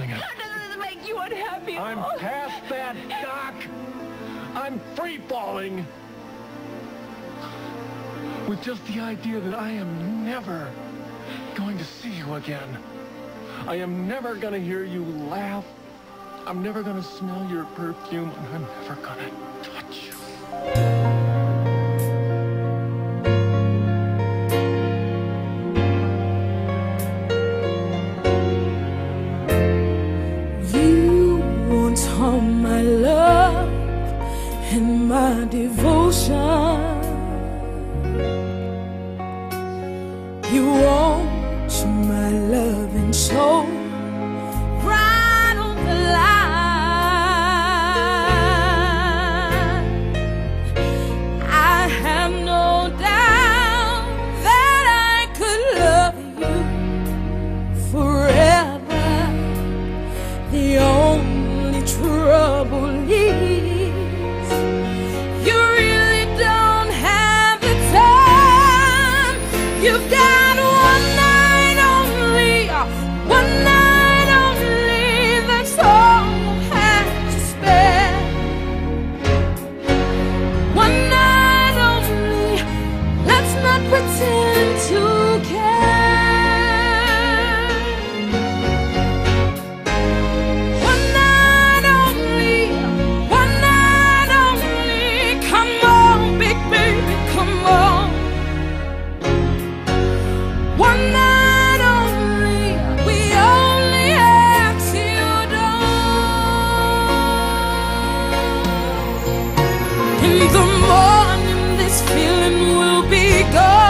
thing. Does this make you unhappy? I'm oh. past that, Doc. I'm free-falling. With just the idea that I am never going to see you again. I am never going to hear you laugh. I'm never going to smell your perfume, and I'm never going to touch you. counts my love and my devotion. You this feeling will be gone.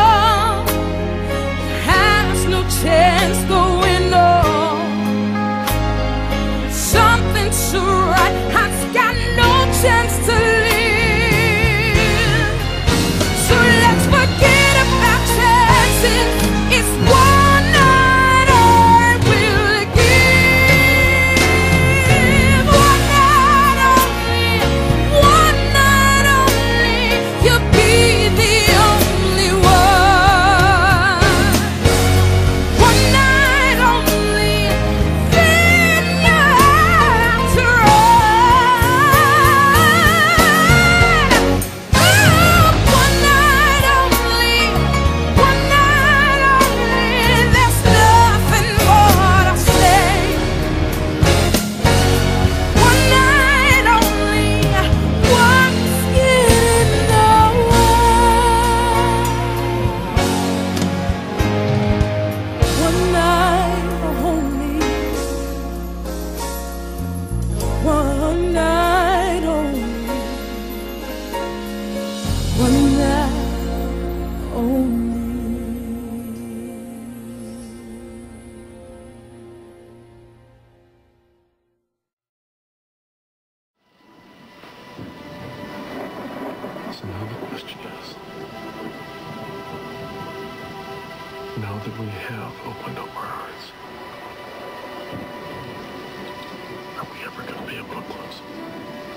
now that we have opened up our hearts. Are we ever going to be able to close